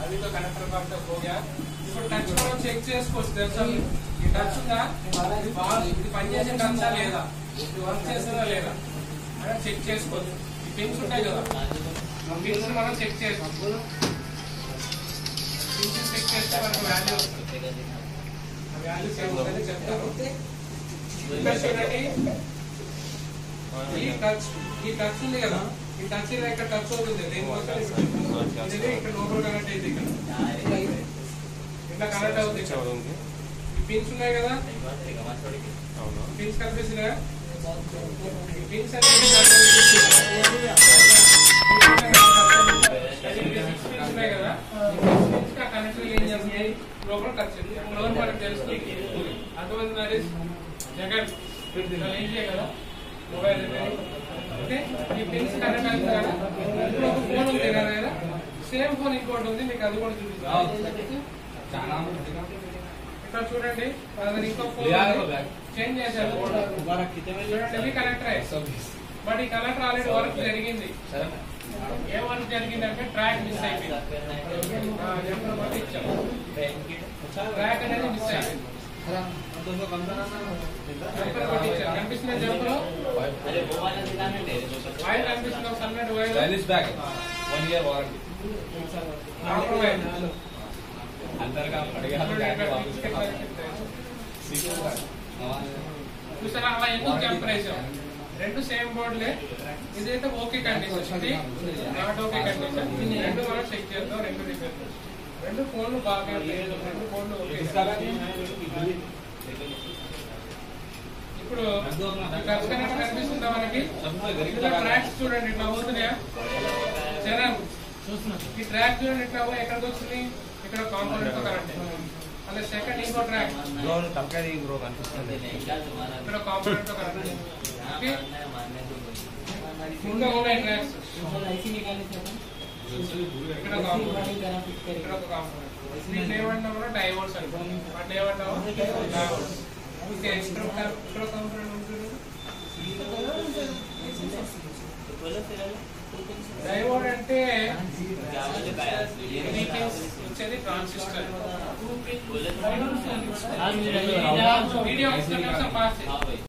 అవి తో connector box हो गया ఇప్పుడు టచ్ మనం చెక్ చేసుకోవచ్చు తెలుసా ఈ టచ్ ఉందా ఇది బాగా ఇది పనిచేసే టచ్చా లేదా ఇది వర్క్ చేస్తుందా లేదా అని చెక్ చేసుకోవచ్చు ఈ పిన్స్ ఉంటాయి కదా ఆ పిన్స్ మనం చెక్ చేసుకోవచ్చు ఈ టచ్ ఈ టచ్ ఉంది కదా ఈ టచ్ ఇలా ఇక్కడ టచ్ అవుతుంది దేనికోసం ఇది ఇక్కడ లోపల కనెక్ట్ అయితే ఇక్కడ ఇట్లా కనెక్ట్ అవుతుంది ఇక్కడ ఈ పిన్స్ ఉన్నాయి కదా పిన్స్ కనిపిస్తున్నాయా ఈ పిన్స్ అనేది చేస్తుంది లోపల టచ్ లోపల మనకు తెలుస్తుంది అటువంటి మరి జగన్. ఏం మొబైల్ ఓకే? ఈ పిన్స్ కనెక్ట్ అవుతుంది కదా ఇప్పుడు ఒక ఫోన్ ఉంది కదా సేమ్ ఫోన్ ఇంకోటి ఉంది మీకు అది కూడా చూపిస్తాను. ఇక్కడ చూడండి. ఇంకో ఫోన్ చేంజ్ చేశారు. చూడండి కనెక్టర్ బట్ ఈ కనెక్టర్ ఆల్రెడీ వర్క్ జరిగింది. ఏ వర్క్ జరిగిందంటే ట్రాక్ మిస్ అయిపోయింది. Chinese bag one year warranty అందరిగా చూసారా అలా ఎందుకు టెంపరేచర్ రెండు సేమ్ బోర్డులే ఇదైతే ఓకే కండిషన్ ఇది నాట్ ఓకే కండిషన్ రెండు ఫోన్లు బాగా రెండు ఫోన్ ఇప్పుడు ఖర్చు కనెక్ట్ కనిపిస్తుందా మనకి ఇందులో ట్రాక్స్ చూడండి ఇట్లా పోతున్నాయా జనం ఈ ట్రాక్ చూడండి ఇట్లా పోయి ఎక్కడికి వచ్చింది ఇక్కడ కాంపోనెంట్ తో కరెక్ట్ అలా సెకండ్ ఇంకో ట్రాక్ తలకాయ బ్రో కనిపిస్తుంది ఇక్కడ కాంపోనెంట్ తో కరెక్ట్ ఓకే ఇంకా ఉన్నాయి ట్రాక్స్ ఇక్కడ కాంపోనెంట్ ఇక్కడ ఒక కాంపోనెంట్ దీన్ని ఏమంటాం కూడా డైవర్స్ అంటాం వాటిని ఏమంటాం డైవర్స్ ఓకే ఇక్కడ ఒక- ఇక్కడ కాంపోనెంట్ ఉంటుంది డైవర్డ్ అంటే వచ్చేది ట్రాన్సిస్టర్ వీడియో ఒకసారి పాస్ చేయి